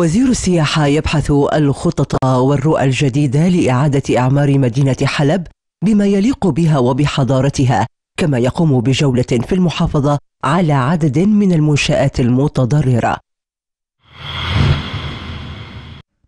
وزير السياحة يبحث الخطط والرؤى الجديدة لإعادة إعمار مدينة حلب بما يليق بها وبحضارتها كما يقوم بجولة في المحافظة على عدد من المنشآت المتضررة.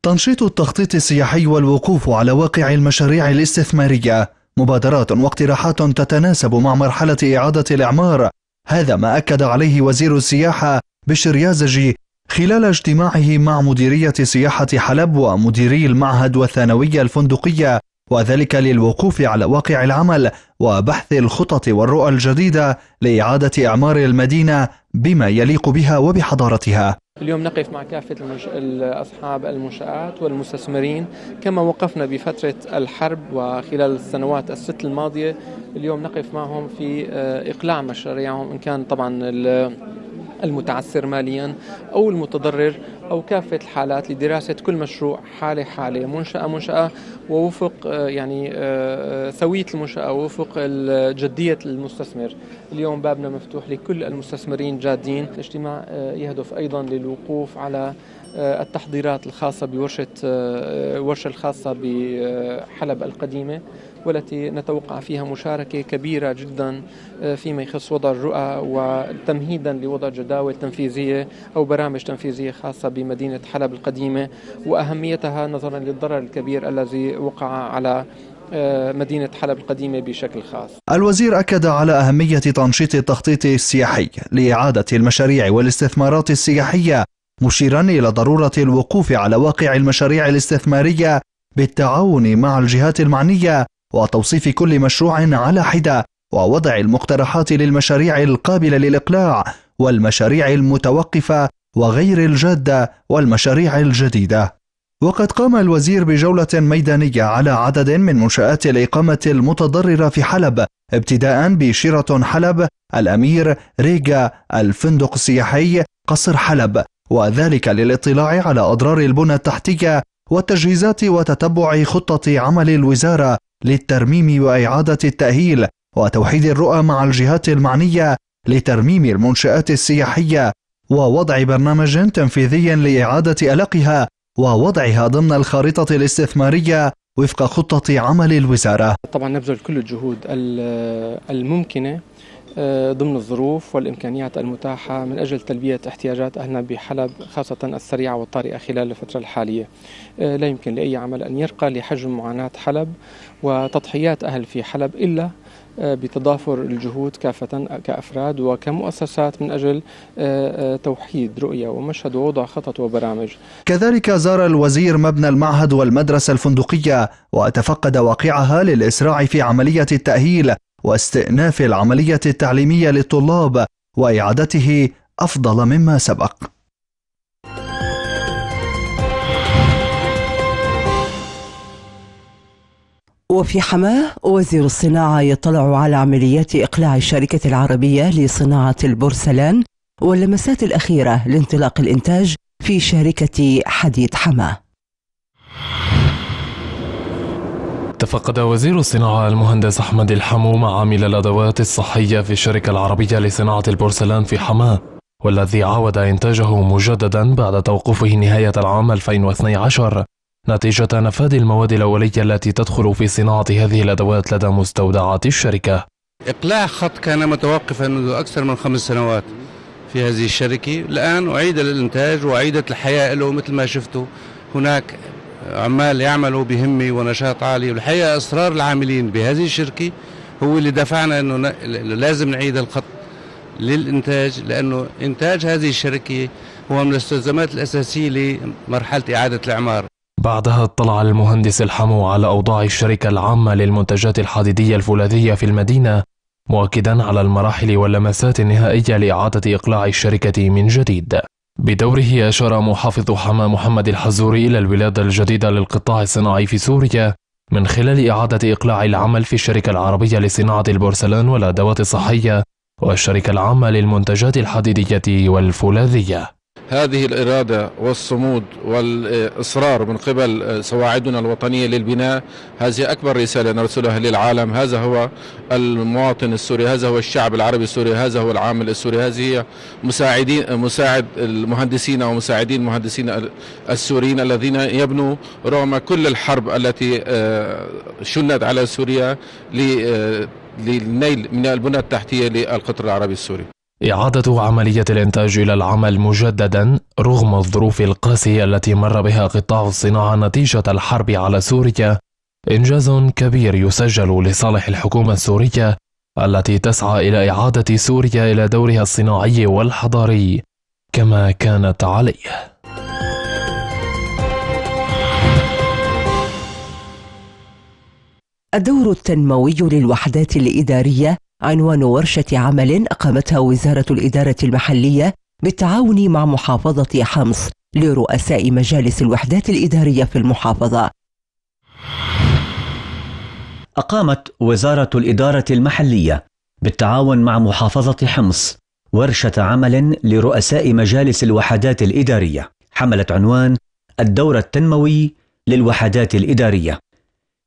تنشيط التخطيط السياحي والوقوف على واقع المشاريع الاستثمارية. مبادرات واقتراحات تتناسب مع مرحلة إعادة الإعمار. هذا ما أكد عليه وزير السياحة بشر يازجي خلال اجتماعه مع مديرية سياحة حلب ومديري المعهد والثانوية الفندقية وذلك للوقوف على واقع العمل وبحث الخطط والرؤى الجديدة لإعادة إعمار المدينة بما يليق بها وبحضارتها. اليوم نقف مع كافة المش... أصحاب المنشآت والمستثمرين. كما وقفنا بفترة الحرب وخلال السنوات الست الماضية اليوم نقف معهم في آه، إقلاع مشاريعهم إن كان طبعا المتعثر ماليا أو المتضرر أو كافة الحالات لدراسة كل مشروع حالة حالة. منشأة منشأة ووفق آه، يعني آه، سوية المنشأة ووفق جدية المستثمر. اليوم بابنا مفتوح لكل المستثمرين جادين. الاجتماع آه، يهدف أيضا للوقوف على التحضيرات الخاصة بورشة ورشة الخاصة بحلب القديمة. والتي نتوقع فيها مشاركة كبيرة جدا آه، فيما يخص وضع الرؤى وتمهيدا لوضع جداول تنفيذية أو برامج تنفيذية خاصة بمدينة حلب القديمة. وأهميتها نظرا للضرر الكبير الذي وقع على آه، مدينة حلب القديمة بشكل خاص. الوزير أكد على أهمية تنشيط التخطيط السياحي لإعادة المشاريع والاستثمارات السياحية مشيرا إلى ضرورة الوقوف على واقع المشاريع الاستثمارية بالتعاون مع الجهات المعنية وتوصيف كل مشروع على حدة ووضع المقترحات للمشاريع القابلة للإقلاع والمشاريع المتوقفة وغير الجادة والمشاريع الجديدة. وقد قام الوزير بجولة ميدانية على عدد من منشآت الإقامة المتضررة في حلب ابتداء بشيرة حلب الأمير ريغا الفندق السياحي قصر حلب وذلك للاطلاع على أضرار البنى التحتية والتجهيزات وتتبع خطة عمل الوزارة للترميم وإعادة التأهيل وتوحيد الرؤى مع الجهات المعنية لترميم المنشآت السياحية ووضع برنامج تنفيذي لإعادة ألقها ووضعها ضمن الخارطة الاستثمارية وفق خطة عمل الوزارة. طبعا نبذل كل الجهود الممكنة ضمن الظروف والإمكانيات المتاحة من أجل تلبية احتياجات أهلنا بحلب خاصة السريعة والطارئة خلال الفترة الحالية. آه، لا يمكن لأي عمل أن يرقى لحجم معاناة حلب وتضحيات أهل في حلب إلا آه، بتضافر الجهود كافة كأفراد وكمؤسسات من أجل توحيد رؤية ومشهد ووضع خطط وبرامج. كذلك زار الوزير مبنى المعهد والمدرسة الفندقية وتفقد واقعها للإسراع في عملية التأهيل واستئناف العملية التعليمية للطلاب وإعادته أفضل مما سبق. وفي حماة وزير الصناعة يطلع على عمليات إقلاع الشركة العربية لصناعة البورسلان واللمسات الأخيرة لانطلاق الإنتاج في شركة حديد حماة تفقد وزير الصناعة المهندس أحمد الحموم عامل الأدوات الصحية في الشركة العربية لصناعة البورسلان في حماة والذي عاود إنتاجه مجددا بعد توقفه نهاية العام 2012 نتيجة نفاذ المواد الأولية التي تدخل في صناعة هذه الأدوات لدى مستودعات الشركة. إقلاع خط كان متوقفا منذ أكثر من خمس سنوات في هذه الشركة. الآن أعيد الإنتاج وأعيدت الحياة له مثل ما شفتوا هناك عمال يعملوا بهمة ونشاط عالي. والحقيقة إصرار العاملين بهذه الشركة هو اللي دفعنا أنه لازم نعيد الخط للإنتاج لأنه إنتاج هذه الشركة هو من الاستلزامات الأساسية لمرحلة إعادة الإعمار. بعدها اطلع المهندس الحمو على أوضاع الشركة العامة للمنتجات الحديدية الفولاذية في المدينة مؤكدا على المراحل واللمسات النهائية لإعادة إقلاع الشركة من جديد. بدوره أشار محافظ حما محمد الحزوري إلى الولادة الجديدة للقطاع الصناعي في سوريا من خلال إعادة إقلاع العمل في الشركة العربية لصناعة البورسلان والأدوات الصحية والشركة العامة للمنتجات الحديدية والفولاذية. هذه الإرادة والصمود والإصرار من قبل سواعدنا الوطنية للبناء هذه أكبر رسالة نرسلها للعالم. هذا هو المواطن السوري هذا هو الشعب العربي السوري هذا هو العامل السوري. هذه هي مساعدين مساعد المهندسين أو مساعدين المهندسين السوريين الذين يبنوا رغم كل الحرب التي آه، شنت على سوريا آه، للنيل من البنى التحتية للقطر العربي السوري. إعادة عملية الإنتاج إلى العمل مجددا رغم الظروف القاسية التي مر بها قطاع الصناعة نتيجة الحرب على سوريا إنجاز كبير يسجل لصالح الحكومة السورية التي تسعى إلى إعادة سوريا إلى دورها الصناعي والحضاري كما كانت عليه. الدور التنموي للوحدات الإدارية عنوان ورشة عمل أقامتها وزارة الإدارة المحلية بالتعاون مع محافظة حمص لرؤساء مجالس الوحدات الإدارية في المحافظة. أقامت وزارة الإدارة المحلية بالتعاون مع محافظة حمص ورشة عمل لرؤساء مجالس الوحدات الإدارية حملت عنوان الدور التنموي للوحدات الإدارية.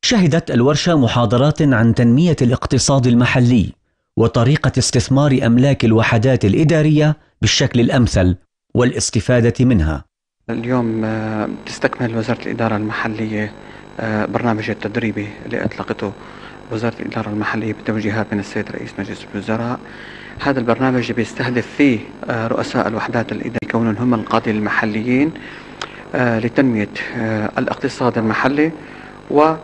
شهدت الورشة محاضرات عن تنمية الاقتصاد المحلي وطريقة استثمار أملاك الوحدات الإدارية بالشكل الأمثل والاستفادة منها. اليوم آه، تستكمل وزارة الإدارة المحلية آه، برنامج التدريبي اللي أطلقته وزارة الإدارة المحلية بتوجيهات من السيد رئيس مجلس الوزراء. هذا البرنامج بيستهدف فيه آه، رؤساء الوحدات الإدارية كونهم هم القادة المحليين لتنمية الاقتصاد المحلي و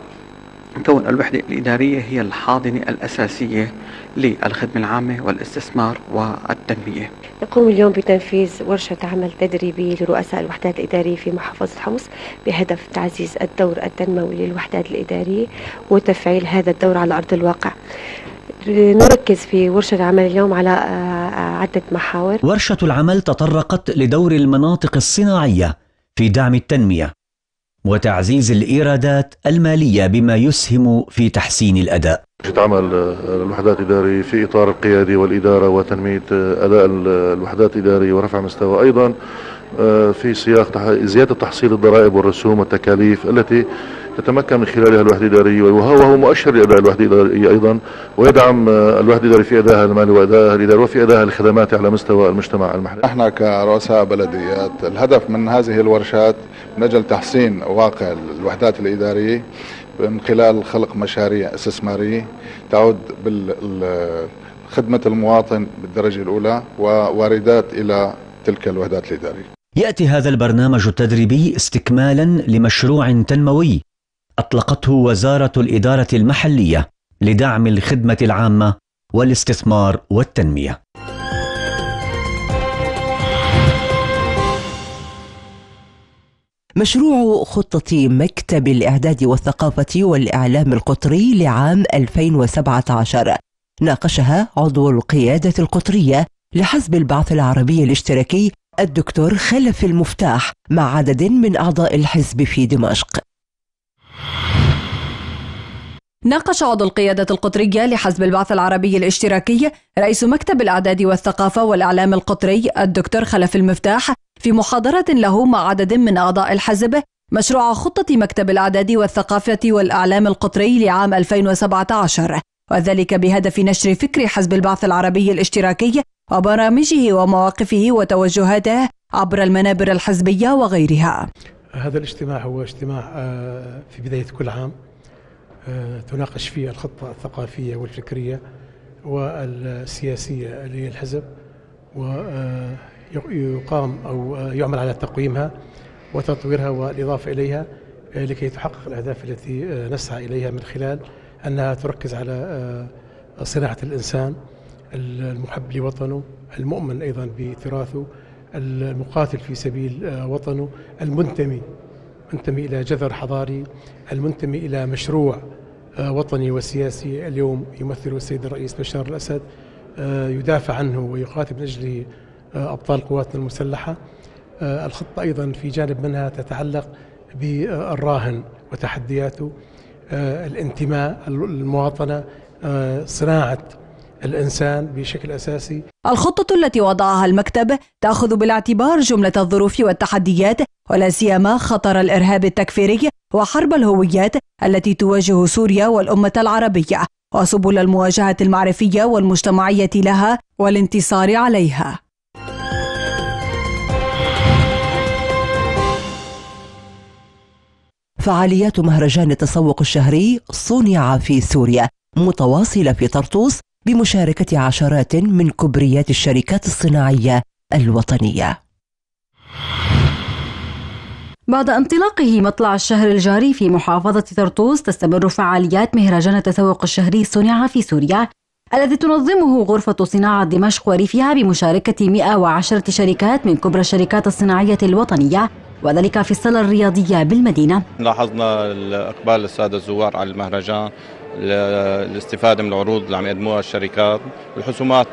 كون الوحدة الإدارية هي الحاضنة الأساسية للخدمة العامة والاستثمار والتنمية. نقوم اليوم بتنفيذ ورشة عمل تدريبي لرؤساء الوحدات الإدارية في محافظة حمص بهدف تعزيز الدور التنموي للوحدات الإدارية وتفعيل هذا الدور على أرض الواقع. نركز في ورشة العمل اليوم على آه، عدة محاور. ورشة العمل تطرقت لدور المناطق الصناعية في دعم التنمية. وتعزيز الإيرادات المالية بما يسهم في تحسين الأداء. تعمل الوحدات الإدارية في إطار القيادة والإدارة وتنمية أداء الوحدات الإدارية ورفع مستوى أيضا آه، في سياق زيادة تحصيل الضرائب والرسوم والتكاليف التي تتمكن من خلالها الوحدة الإدارية وهو مؤشر لأداء الوحدة الإدارية أيضا ويدعم آه، الوحدة الإدارية في أدائها المالي وأدائها الإداري وفي أدائها الخدمات على مستوى المجتمع المحلي. إحنا كرؤساء بلديات الهدف من هذه الورشات من أجل تحسين واقع الوحدات الإدارية من خلال خلق مشاريع استثمارية تعود بالخدمة المواطن بالدرجة الأولى وواردات إلى تلك الوحدات الإدارية. يأتي هذا البرنامج التدريبي استكمالا لمشروع تنموي أطلقته وزارة الإدارة المحلية لدعم الخدمة العامة والاستثمار والتنمية. مشروع خطة مكتب الإعداد والثقافة والإعلام القطري لعام 2017 ناقشها عضو القيادة القطرية لحزب البعث العربي الاشتراكي الدكتور خلف المفتاح مع عدد من أعضاء الحزب في دمشق. ناقش عضو القيادة القطرية لحزب البعث العربي الاشتراكي رئيس مكتب الإعداد والثقافة والإعلام القطري الدكتور خلف المفتاح في محاضرة له مع عدد من أعضاء الحزب مشروع خطة مكتب الإعداد والثقافة والإعلام القطري لعام 2017 وذلك بهدف نشر فكر حزب البعث العربي الاشتراكي وبرامجه ومواقفه وتوجهاته عبر المنابر الحزبية وغيرها. هذا الاجتماع هو اجتماع آه، في بداية كل عام آه، تناقش فيه الخطة الثقافية والفكرية والسياسية للحزب ويقام أو يعمل على تقويمها وتطويرها والإضافة إليها آه، لكي تحقق الأهداف التي نسعى إليها من خلال أنها تركز على صناعة الإنسان المحب لوطنه المؤمن أيضا بتراثه المقاتل في سبيل وطنه المنتمي منتمي إلى جذر حضاري المنتمي إلى مشروع آه، وطني وسياسي. اليوم يمثله السيد الرئيس بشار الأسد آه، يدافع عنه ويقاتل من أجله آه، أبطال قواتنا المسلحة. الخطة أيضا في جانب منها تتعلق بالراهن وتحدياته الانتماء المواطنة صناعة الإنسان بشكل أساسي. الخطة التي وضعها المكتب تأخذ بالاعتبار جملة الظروف والتحديات ولا سيما خطر الإرهاب التكفيري وحرب الهويات التي تواجه سوريا والأمة العربية وسبل المواجهة المعرفية والمجتمعية لها والانتصار عليها. فعاليات مهرجان التسوق الشهري صنع في سوريا متواصلة في طرطوس بمشاركة عشرات من كبريات الشركات الصناعية الوطنية. بعد انطلاقه مطلع الشهر الجاري في محافظة طرطوس تستمر فعاليات مهرجان التسوق الشهري صنع في سوريا الذي تنظمه غرفة صناعة دمشق وريفها بمشاركة 110 شركات من كبرى الشركات الصناعية الوطنية وذلك في الصالة الرياضية بالمدينة. لاحظنا الإقبال السادة الزوار على المهرجان الاستفادة من العروض اللي عم يقدموها الشركات والحسومات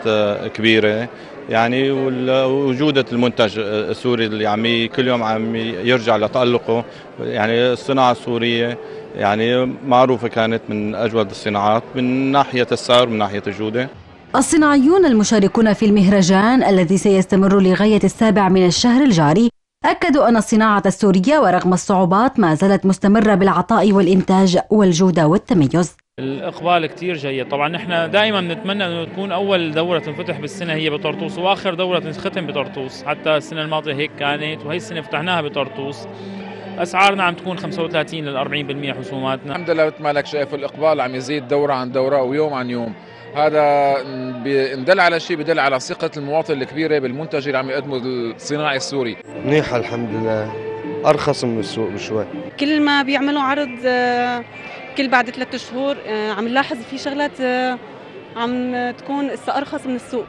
كبيرة. يعني وجودة المنتج السوري اللي عم كل يوم عم يرجع لتألقه. يعني الصناعة السورية يعني معروفة كانت من أجود الصناعات من ناحية السعر ومن ناحية الجودة. الصناعيون المشاركون في المهرجان الذي سيستمر لغاية السابع من الشهر الجاري أكدوا أن الصناعة السورية ورغم الصعوبات ما زالت مستمرة بالعطاء والإنتاج والجودة والتميز. الإقبال كثير جيد. طبعا نحن دائما نتمنى إنه تكون أول دورة تنفتح بالسنة هي بطرطوس وآخر دورة تنختم بطرطوس. حتى السنة الماضية هيك كانت وهي السنة فتحناها بطرطوس. اسعارنا عم تكون 35 ل 40% حسوماتنا. الحمد لله مثل ما لك شايف الإقبال عم يزيد دورة عن دورة ويوم عن يوم. هذا بندل على شيء بدل على ثقة المواطن الكبيره بالمنتج اللي عم يقدمه الصناعي السوري. منيحه الحمد لله. أرخص من السوق بشوي. كل ما بيعملوا عرض آه، كل بعد ثلاثة شهور آه، عم نلاحظ في شغلات آه، عم تكون أرخص من السوق.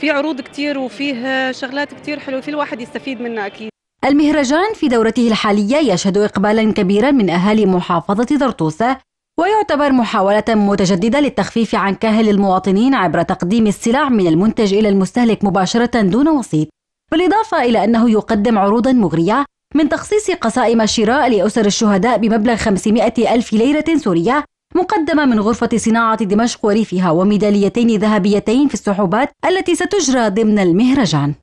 في عروض كتير وفيه شغلات كتير حلوة. في الواحد يستفيد منها أكيد. المهرجان في دورته الحالية يشهد إقبالا كبيرا من أهالي محافظة طرطوسة ويعتبر محاولة متجددة للتخفيف عن كاهل المواطنين عبر تقديم السلع من المنتج إلى المستهلك مباشرة دون وسيط بالإضافة إلى أنه يقدم عروضا مغرية من تخصيص قسائم شراء لأسر الشهداء بمبلغ 500 ألف ليرة سورية مقدمة من غرفة صناعة دمشق وريفها وميداليتين ذهبيتين في السحوبات التي ستجرى ضمن المهرجان.